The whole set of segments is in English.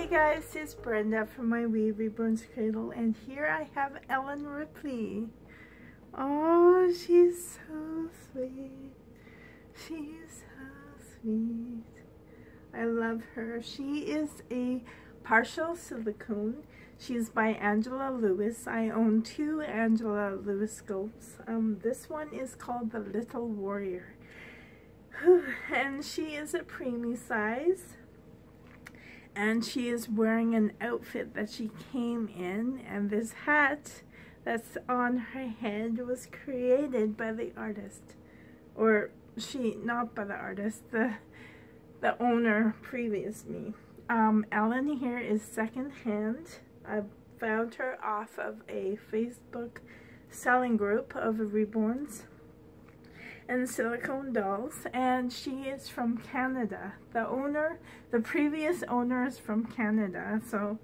Hey guys, it's Brenda from my Wee Reborn's Cradle and here I have Ellen Ripley. Oh, she's so sweet. She's so sweet. I love her. She is a partial silicone. She's by Angela Lewis. I own two Angela Lewis sculpts. Um, this one is called the Little Warrior. and she is a preemie size and she is wearing an outfit that she came in and this hat that's on her head was created by the artist. Or she not by the artist the the owner previous me. Um, Ellen here is secondhand. I found her off of a Facebook selling group of reborns and silicone dolls and she is from Canada. The owner, the previous owner is from Canada so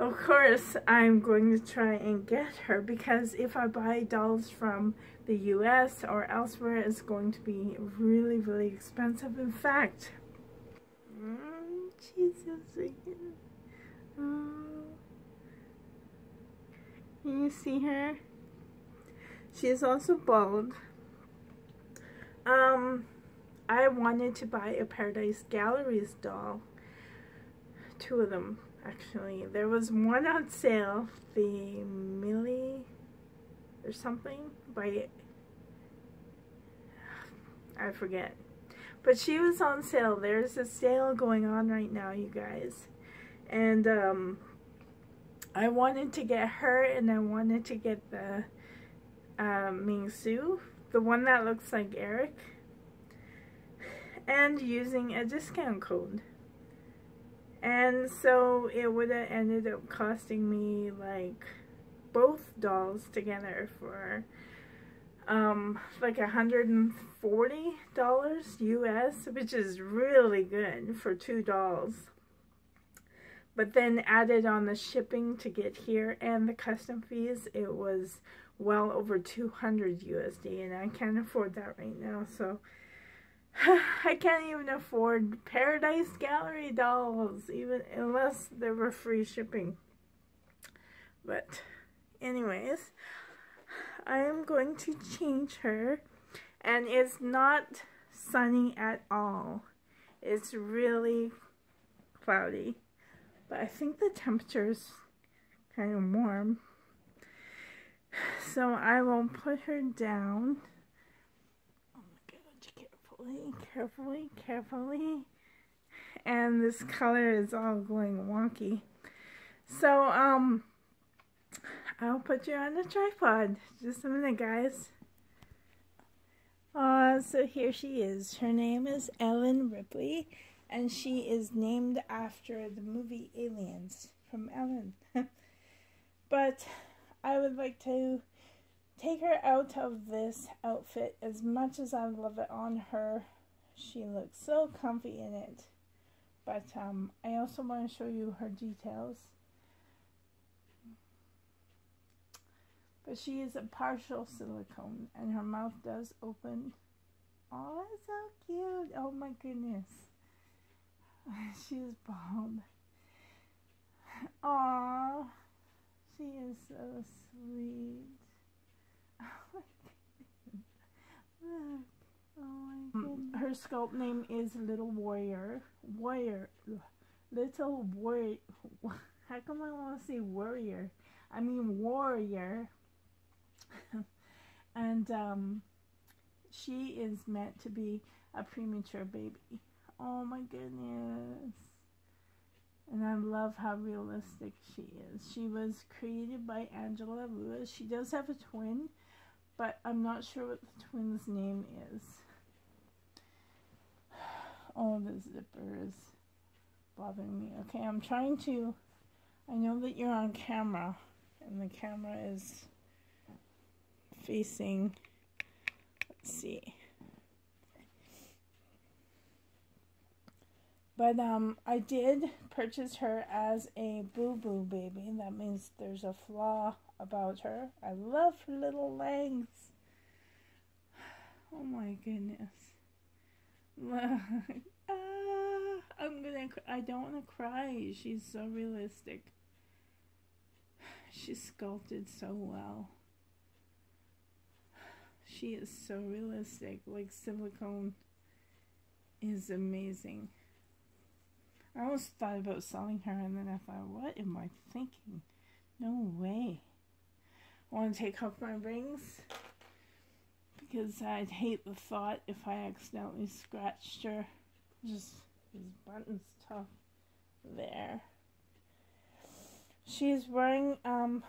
of course I'm going to try and get her because if I buy dolls from the US or elsewhere it's going to be really really expensive. In fact, mm, sweet. Oh. Can you see her? She is also bald. Um, I wanted to buy a Paradise Galleries doll. Two of them, actually. There was one on sale, the Millie or something by, I forget. But she was on sale. There's a sale going on right now, you guys. And um, I wanted to get her and I wanted to get the uh, Ming Su the one that looks like Eric, and using a discount code. And so it would have ended up costing me like both dolls together for um, like $140 US, which is really good for two dolls. But then added on the shipping to get here and the custom fees, it was well over 200 USD and I can't afford that right now so I can't even afford Paradise Gallery dolls even unless there were free shipping. But anyways I am going to change her and it's not sunny at all. It's really cloudy but I think the temperature is kind of warm so I will put her down. Oh my god, carefully, carefully, carefully. And this color is all going wonky. So, um, I'll put you on the tripod. Just a minute, guys. Uh, so here she is. Her name is Ellen Ripley, and she is named after the movie Aliens from Ellen. but I would like to take her out of this outfit as much as I love it on her. She looks so comfy in it. But um, I also want to show you her details. But she is a partial silicone and her mouth does open. Oh, so cute. Oh my goodness. She's bald. Aww. She is so sweet. Oh my goodness. Look. Oh my goodness. Her sculpt name is Little Warrior. Warrior. Little Warrior. How come I want to say warrior? I mean warrior. and um, she is meant to be a premature baby. Oh my goodness. And I love how realistic she is. She was created by Angela Lewis. She does have a twin, but I'm not sure what the twin's name is. Oh, the zipper is bothering me. Okay, I'm trying to... I know that you're on camera, and the camera is facing... Let's see. But um, I did purchase her as a boo-boo baby. That means there's a flaw about her. I love her little legs. Oh my goodness. ah, I'm gonna. I don't want to cry. She's so realistic. She's sculpted so well. She is so realistic. Like silicone is amazing. I almost thought about selling her, and then I thought, what am I thinking? No way. I want to take off my rings because I'd hate the thought if I accidentally scratched her. Just these buttons tough there. She's wearing um,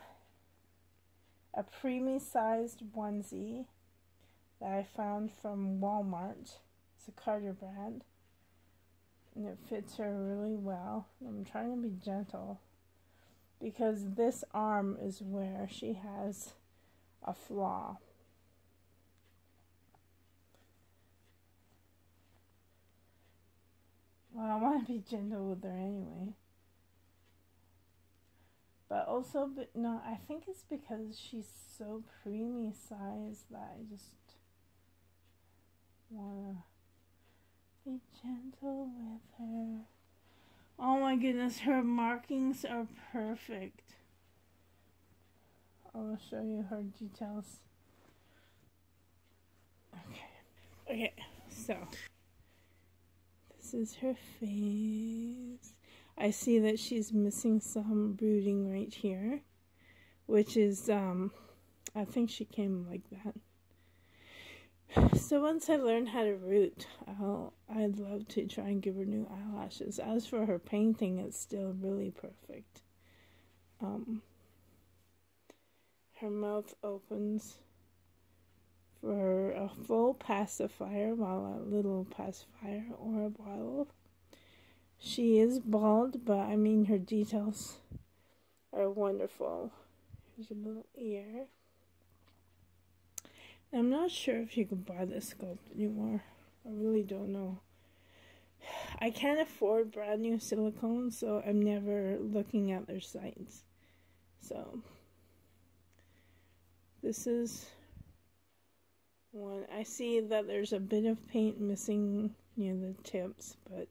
a preemie sized onesie that I found from Walmart. It's a Carter brand. And it fits her really well. I'm trying to be gentle because this arm is where she has a flaw. Well, I want to be gentle with her anyway. But also, but no, I think it's because she's so preemie size that I just wanna be gentle with her. Oh my goodness, her markings are perfect. I'll show you her details. Okay. Okay, so this is her face. I see that she's missing some rooting right here, which is, um, I think she came like that. So once I learn how to root, I'll, I'd love to try and give her new eyelashes. As for her painting, it's still really perfect. Um, her mouth opens for a full pacifier, while a little pacifier or a bottle. She is bald, but I mean her details are wonderful. Here's a little ear. I'm not sure if you can buy this sculpt anymore. I really don't know. I can't afford brand new silicone, so I'm never looking at their sites. So, this is one. I see that there's a bit of paint missing near the tips, but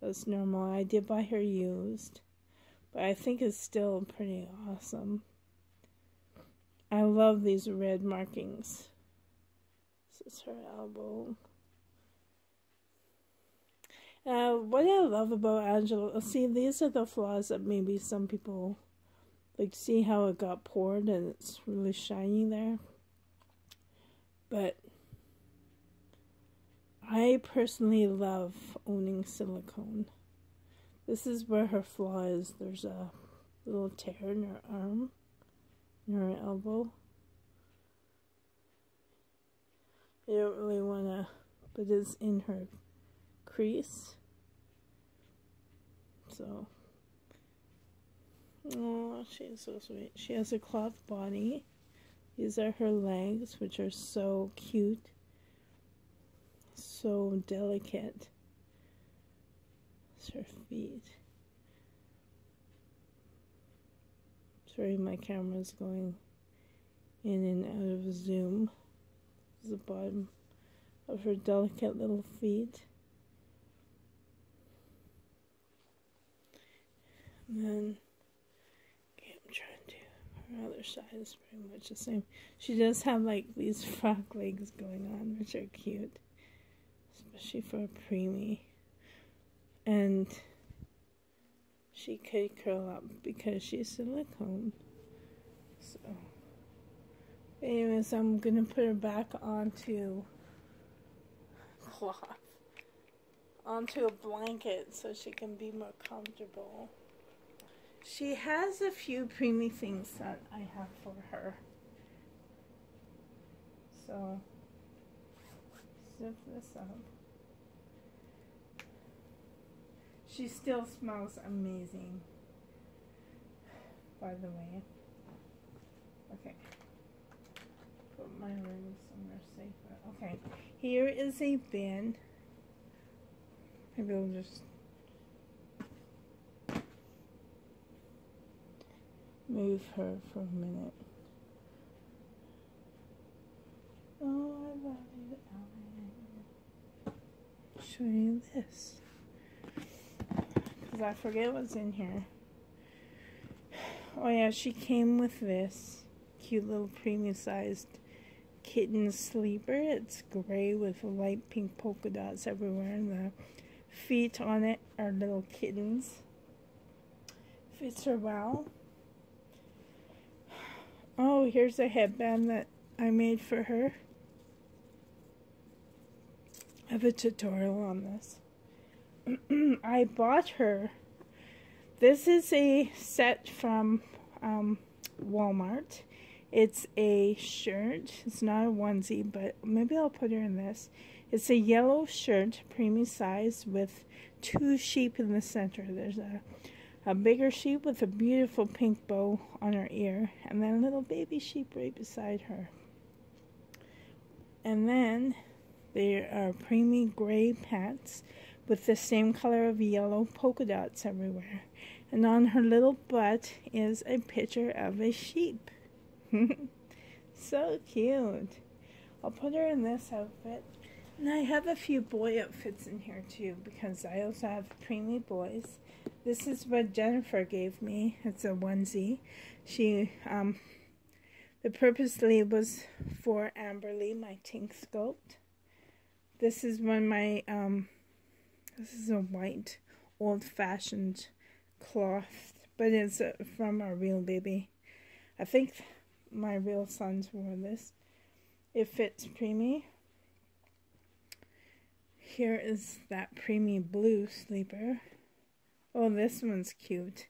that's normal. I did buy her used, but I think it's still pretty awesome. I love these red markings. This is her elbow. Uh, what I love about Angela, see, these are the flaws that maybe some people like. See how it got poured and it's really shiny there. But I personally love owning silicone. This is where her flaw is. There's a little tear in her arm her elbow. I don't really want to, but it's in her crease. So, oh, she's so sweet. She has a cloth body. These are her legs, which are so cute, so delicate. It's her feet. Sorry, my camera's going in and out of zoom. The bottom of her delicate little feet. And then, okay, I'm trying to. Her other side is pretty much the same. She does have like these frog legs going on, which are cute, especially for a preemie. And she could curl up because she's silicone. So, anyways, I'm gonna put her back onto cloth, onto a blanket so she can be more comfortable. She has a few preemie things that I have for her. So, zip this up. She still smells amazing. By the way. Okay. Put my ring somewhere safer. Okay. Here is a bin. Maybe I'll just move her for a minute. Oh, I love you, Ellen. Show you this. Because I forget what's in here. Oh yeah, she came with this cute little premium sized kitten sleeper. It's gray with light pink polka dots everywhere and the feet on it are little kittens. Fits her well. Oh, here's a headband that I made for her. I have a tutorial on this. I bought her. This is a set from um, Walmart. It's a shirt. It's not a onesie, but maybe I'll put her in this. It's a yellow shirt, preemie size, with two sheep in the center. There's a, a bigger sheep with a beautiful pink bow on her ear, and then a little baby sheep right beside her. And then there are preemie gray pants with the same color of yellow polka dots everywhere. And on her little butt is a picture of a sheep. so cute. I'll put her in this outfit. And I have a few boy outfits in here too because I also have preemie boys. This is what Jennifer gave me. It's a onesie. She, um, the purpose sleeve was for Amberly, my Tink Sculpt. This is one my, um, this is a white, old-fashioned cloth, but it's uh, from a real baby. I think my real sons wore this. It fits preemie. Here is that preemie blue sleeper. Oh, this one's cute.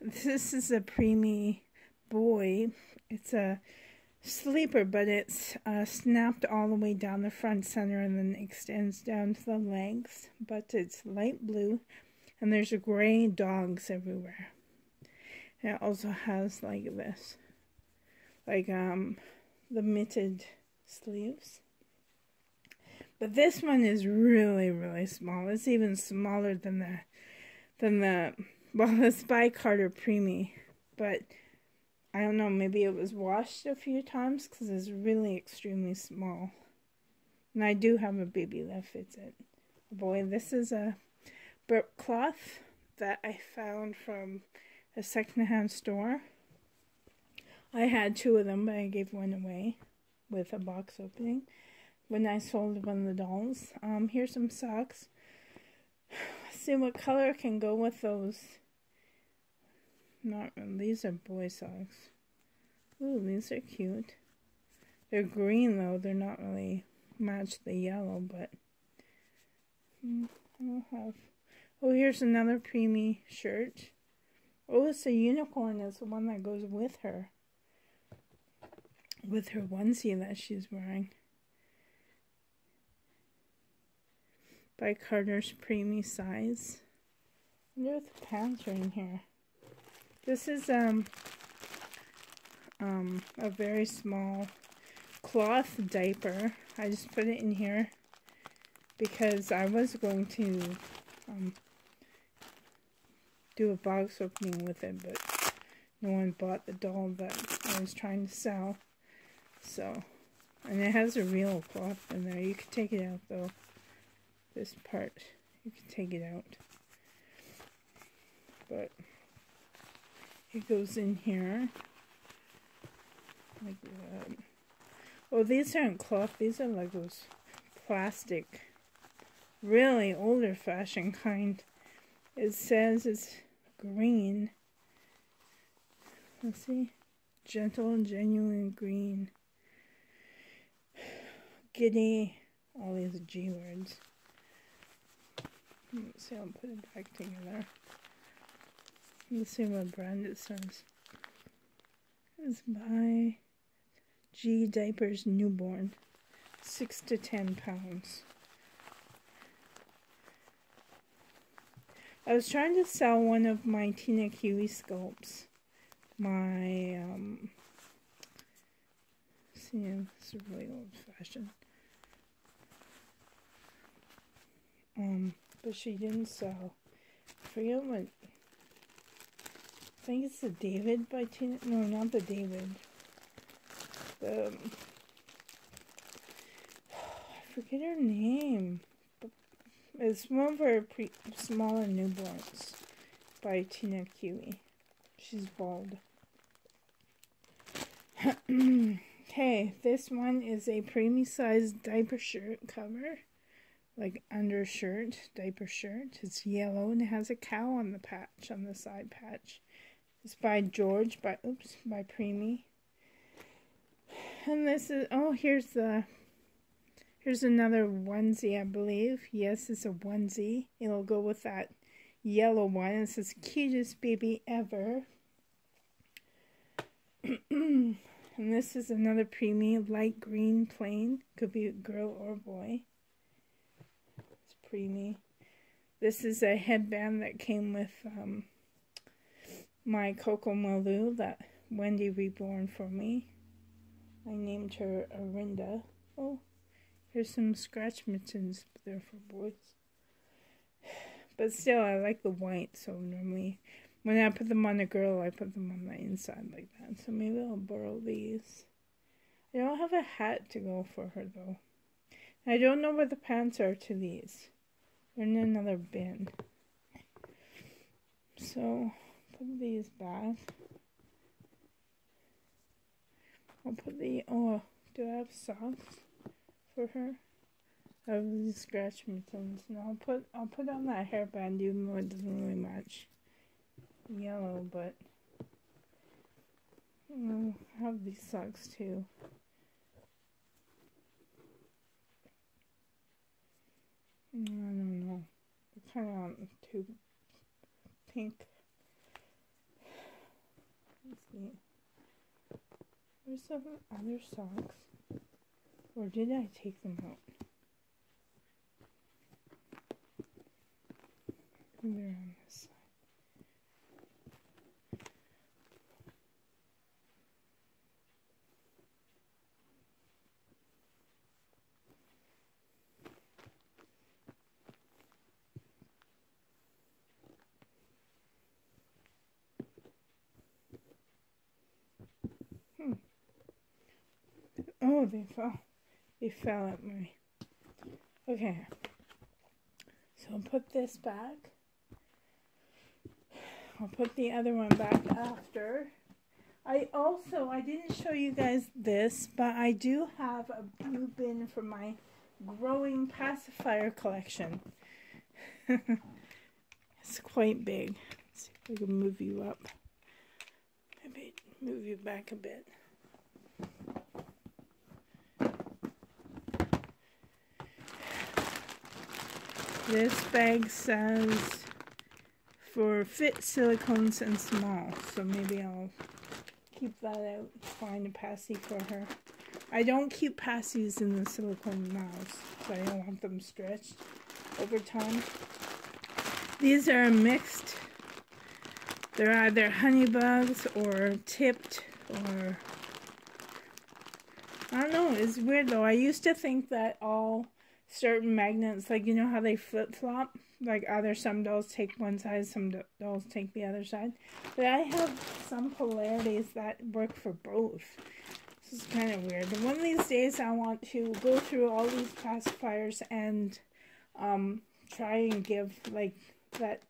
This is a preemie boy. It's a sleeper, but it's uh, snapped all the way down the front center and then extends down to the legs. But it's light blue, and there's a gray dogs everywhere. And it also has like this, like um, the mitted sleeves. But this one is really, really small. It's even smaller than the, than the, well, the Spy Carter Preemie, but I don't know, maybe it was washed a few times because it's really extremely small. And I do have a baby that fits it. Boy, this is a burp cloth that I found from a secondhand store. I had two of them, but I gave one away with a box opening when I sold one of the dolls. Um, here's some socks. See what color can go with those not these are boy socks. Ooh, these are cute. They're green though. They're not really match the yellow, but mm, I'll have. Oh, here's another preemie shirt. Oh, it's a unicorn. It's the one that goes with her. With her onesie that she's wearing. By Carter's preemie size. I wonder if the pants are in here. This is um um a very small cloth diaper. I just put it in here because I was going to um, do a box opening with it, but no one bought the doll that I was trying to sell. So, and it has a real cloth in there. You can take it out though. This part, you can take it out. But it goes in here. Like that. Oh, these aren't cloth. These are like those plastic, really older fashioned kind. It says it's green. Let's see. Gentle genuine green. Giddy. All these G words. Let's see, I'll put it back together. Let's see what brand it says. It's by G Diapers Newborn. Six to ten pounds. I was trying to sell one of my Tina Kewy sculpts. My, um, see, it's really old fashioned. Um, but she didn't sell. I forget what think it's the David by Tina. No, not the David. The um, I forget her name. It's one of her pre smaller newborns. by Tina Kewy. She's bald. okay, this one is a preemie size diaper shirt cover. Like undershirt, diaper shirt. It's yellow and it has a cow on the patch, on the side patch. It's by George, by, oops, by Preemie. And this is, oh, here's the, here's another onesie, I believe. Yes, it's a onesie. It'll go with that yellow one. It says, cutest baby ever. and this is another preemie, light green plain. Could be a girl or a boy. It's preemie. This is a headband that came with um, my Coco Malu that Wendy reborn for me. I named her Arinda. Oh, here's some scratch mittens, but they're for boys. But still, I like the white, so normally when I put them on a girl, I put them on the inside like that. So maybe I'll borrow these. I don't have a hat to go for her though. I don't know where the pants are to these. They're in another bin. So, put these back. I'll put the, oh, do I have socks for her? I have these scratch mittens. And I'll put, I'll put on that hairband even though it doesn't really match yellow, but I have these socks too. Mm, I don't know. They're kind of too pink. There's some other socks. Or did I take them out? They're on this side. Oh, they fell. They fell at me. Okay. So I'll put this back. I'll put the other one back after. I also, I didn't show you guys this, but I do have a blue bin for my growing pacifier collection. it's quite big. Let's see if we can move you up. Maybe move you back a bit. This bag says for fit silicones and small, so maybe I'll keep that out, find a passy for her. I don't keep passies in the silicone mouths, so I don't want them stretched over time. These are mixed. They're either honey bugs or tipped or I don't know. It's weird though. I used to think that all certain magnets, like you know how they flip flop, like either some dolls take one side, some dolls take the other side. But I have some polarities that work for both. This is kind of weird. But one of these days, I want to go through all these pacifiers and um, try and give like that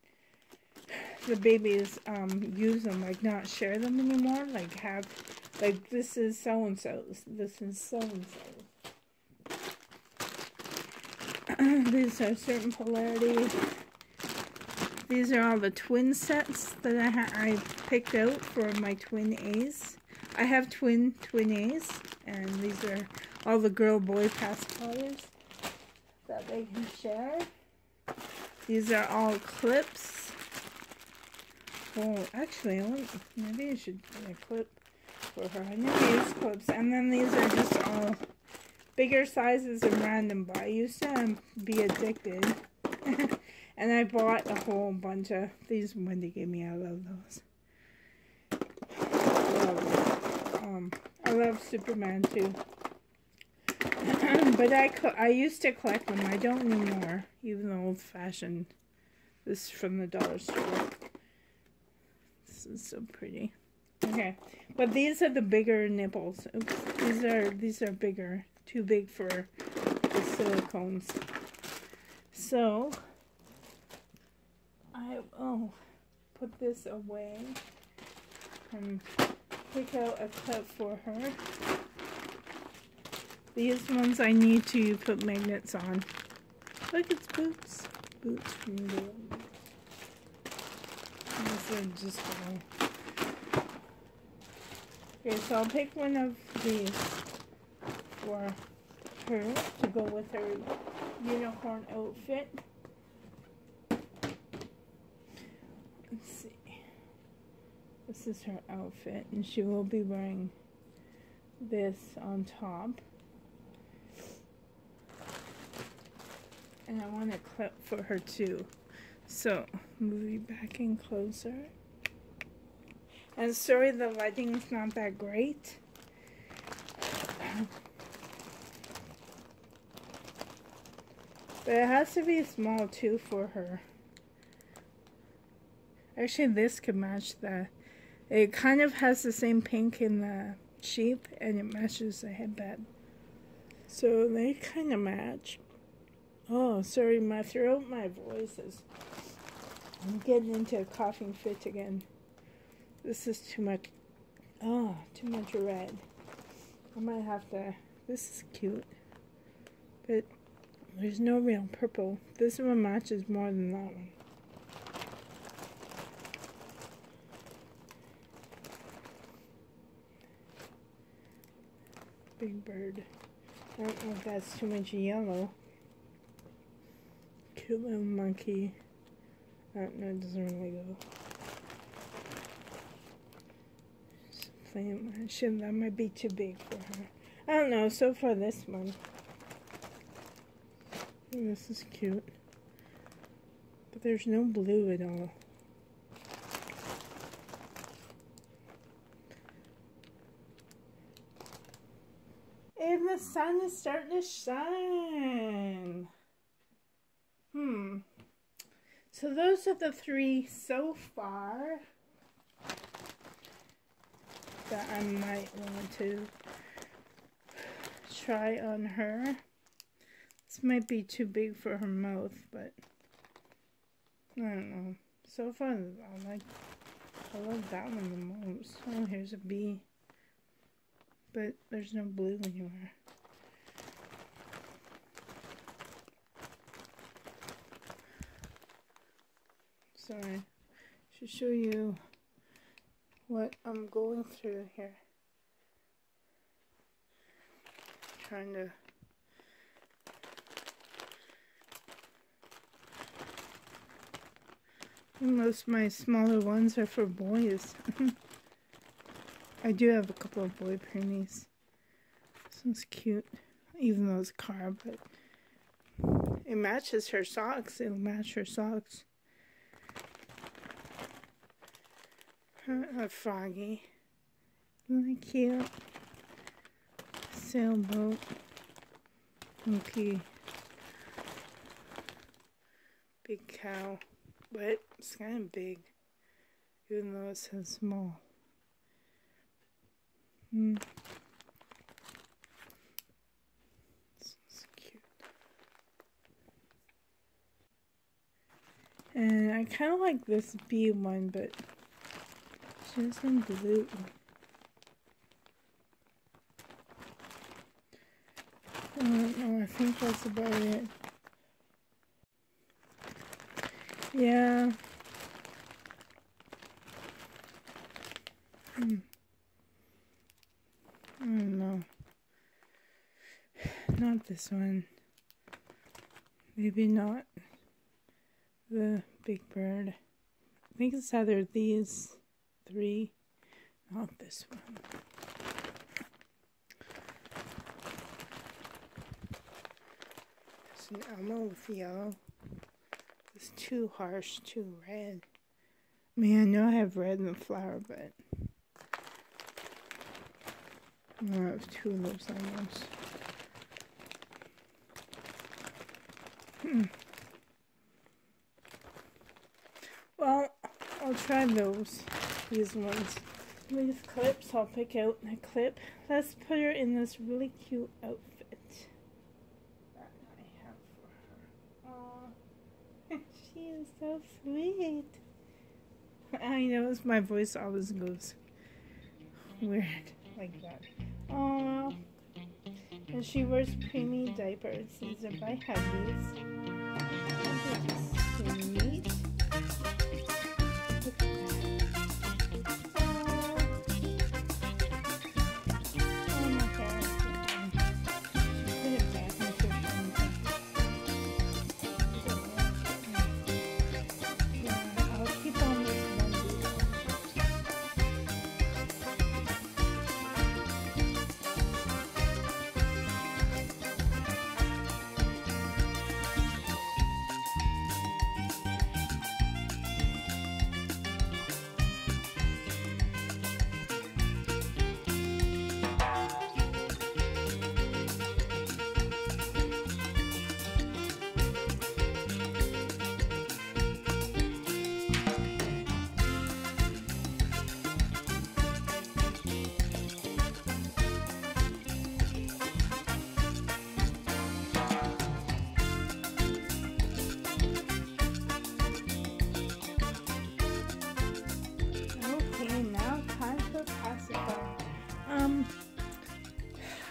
the babies um, use them, like not share them anymore. Like have like this is so and so's, this is so and so's. These are certain polarities. These are all the twin sets that I, I picked out for my twin A's. I have twin twin A's, and these are all the girl-boy pacifiers that they can share. These are all clips. Oh, actually, maybe I should get a clip for her. I never use clips. And then these are just all bigger sizes and random, but I used to um, be addicted. and I bought a whole bunch of these when Wendy gave me. I love those. Um, I love Superman too. but I, I used to collect them. I don't anymore, even the old fashioned. This is from the dollar store. This is so pretty. Okay, but these are the bigger nipples. Oops, these are these are bigger too big for the silicones. So, I, oh, put this away and pick out a clip for her. These ones I need to put magnets on. Look, it's boots. Boots from the just wrong. Okay, so I'll pick one of these for her to go with her unicorn outfit. Let's see. This is her outfit, and she will be wearing this on top. And I want a clip for her too. So, you back in closer. And sorry the lighting's not that great. But it has to be small too for her. Actually, this could match the... It kind of has the same pink in the sheep, and it matches the headband. So they kind of match. Oh, sorry, my throat, my voice is... I'm getting into a coughing fit again. This is too much... Oh, too much red. I might have to... This is cute. But there's no real purple. This one matches more than that one. Big bird. I don't know if that's too much yellow. Cute little monkey. I don't know, it doesn't really go. Shit, that might be too big for her. I don't know, so far this one. This is cute. But there's no blue at all. And the sun is starting to shine. Hmm. So those are the three so far that I might want to try on her. This might be too big for her mouth, but I don't know. So far, I like, I love that one the most. Oh, here's a bee. But there's no blue anywhere. Sorry. Should show you what I'm going through here. Trying to Most of my smaller ones are for boys. I do have a couple of boy preemies. This one's cute, even though it's a car, but it matches her socks. It'll match her socks. A froggy. Really cute. Sailboat. Okay. Big cow. But it's kind of big, even though it says small. Hmm. This cute. And I kind of like this bee one, but has some blue. I don't know, I think that's about it. Yeah. Hmm. I don't this one. Maybe not the big bird. I think it's either these three, not this one. It's an Elmo with. It's too harsh, too red. I mean, I know I have red in the flower, but I have two of those almost. Hmm. Well, I'll try those, these ones. These clips, I'll pick out a clip. Let's put her in this really cute outfit. She is so sweet. I know my voice always goes weird like that. Aww. And she wears preemie diapers. These are by Huggies.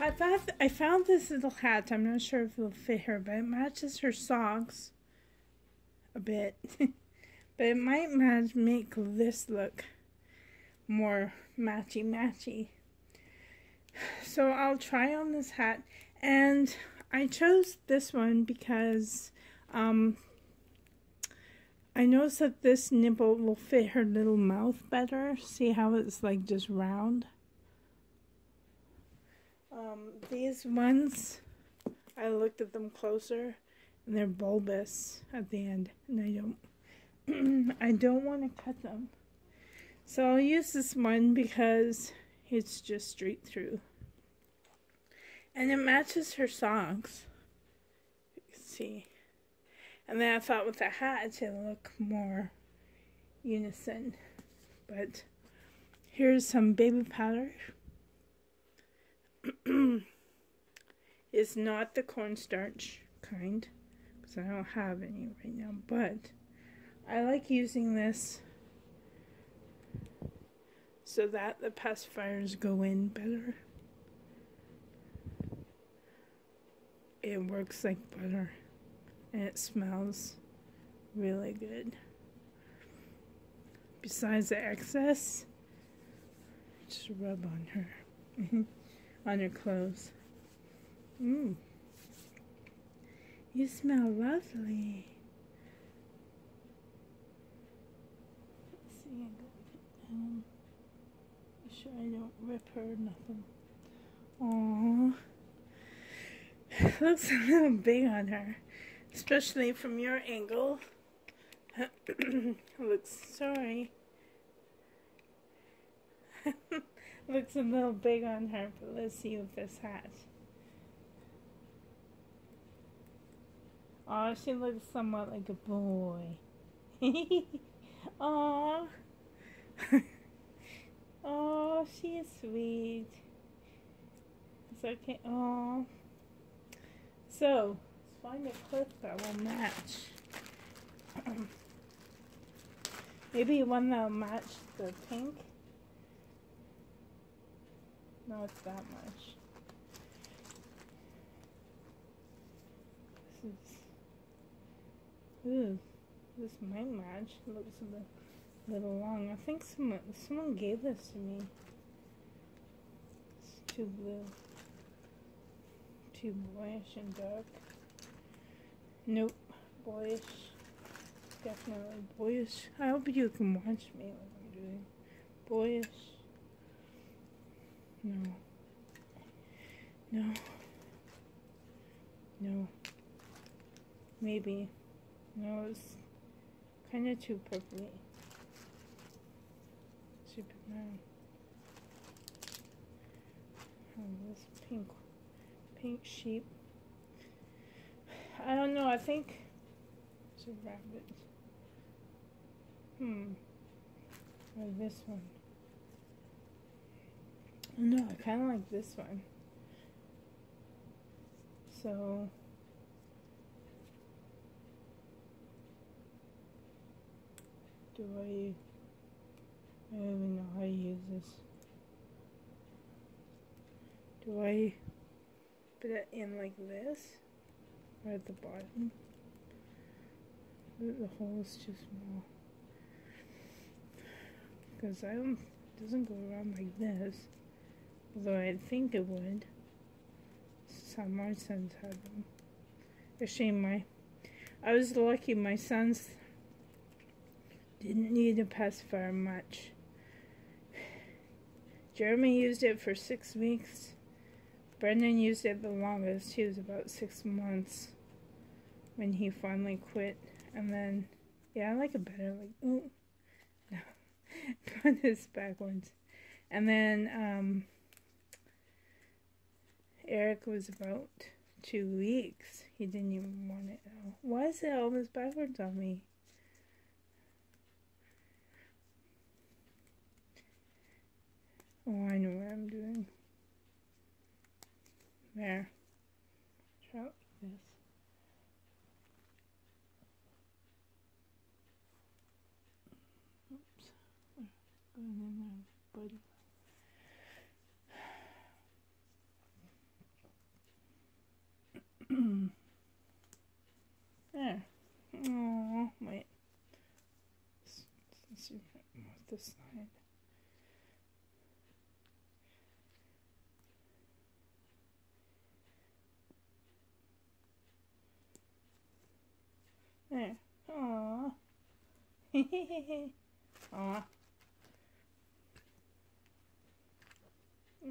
I thought I found this little hat. I'm not sure if it'll fit her, but it matches her socks a bit. but it might match make this look more matchy matchy. So I'll try on this hat and I chose this one because um, I noticed that this nipple will fit her little mouth better. See how it's like just round? Um, these ones, I looked at them closer, and they're bulbous at the end, and I don't, I don't want to cut them. So I'll use this one because it's just straight through. And it matches her socks. See. And then I thought with the hat it'd look more unison. But here's some baby powder. is not the cornstarch kind because I don't have any right now, but I like using this so that the pacifiers go in better. It works like butter and it smells really good. Besides the excess, just rub on her. Mm-hmm. On your clothes. Mmm. You smell lovely. Let's see, I got it down. Make sure I don't rip her or nothing. Aww. Looks a little big on her, especially from your angle. Looks sorry. Looks a little big on her, but let's see with this hat. Oh, she looks somewhat like a boy. Oh, oh, she is sweet. It's okay. Oh. So, let's find a clip that will match. Maybe one that'll match the pink. No, it's that much. This is. Ooh, this might match. It looks a little long. I think someone someone gave this to me. It's too blue. Too boyish and dark. Nope, boyish. Definitely boyish. I hope you can watch me what I'm doing. Boyish. No. No. No. Maybe. No, it's kind of too purpley. Superman. Oh, this pink, pink sheep. I don't know. I think it's a rabbit. Hmm. Or this one. No, I kind of like this one. So, do I I don't even know how to use this. Do I put it in like this? Or at the bottom? The hole is too small. Because I don't, it doesn't go around like this. Although I think it would. Some of my sons had them. A shame my, I was lucky my sons didn't need a pacifier much. Jeremy used it for six weeks. Brendan used it the longest. He was about six months when he finally quit. And then, yeah, I like it better. Like, ooh, no, put this backwards. And then, um, Eric was about two weeks. He didn't even want it. Why is it almost backwards on me? Oh, I know what I'm doing. There. Try this. Oops. Going in there, there. Oh, wait. Let's see this side. There. Aww. Aww.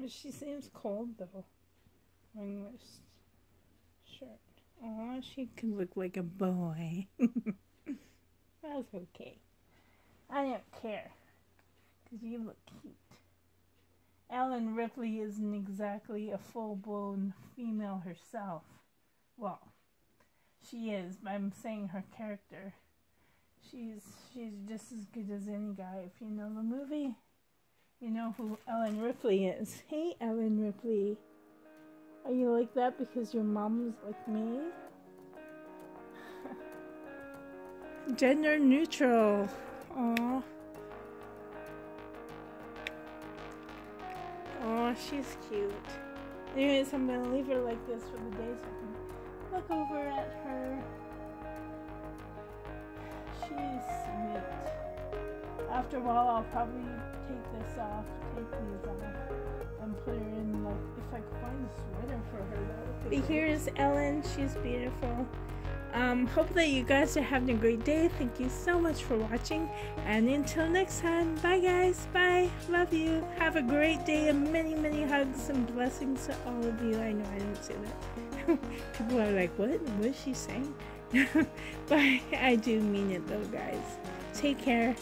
She seems cold though. Wearing shirt. Aw, she can look like a boy. That's okay. I don't care. Because you look cute. Ellen Ripley isn't exactly a full blown female herself. Well, she is, but I'm saying her character. She's she's just as good as any guy. If you know the movie, you know who Ellen Ripley is. Hey, Ellen Ripley. Are you like that because your mom's like me? Gender neutral. Aww. Aw, she's cute. Anyways, I'm gonna leave her like this for the day so I can look over at her. She's sweet. After a while, I'll probably take this off, take these off, and put her in like if I could find a sweater for her. Though. Here's Ellen. She's beautiful. Um, hope that you guys are having a great day. Thank you so much for watching. And until next time, bye guys. Bye. Love you. Have a great day and many, many hugs and blessings to all of you. I know I didn't say that. People are like, what? What is she saying? but I do mean it though, guys. Take care.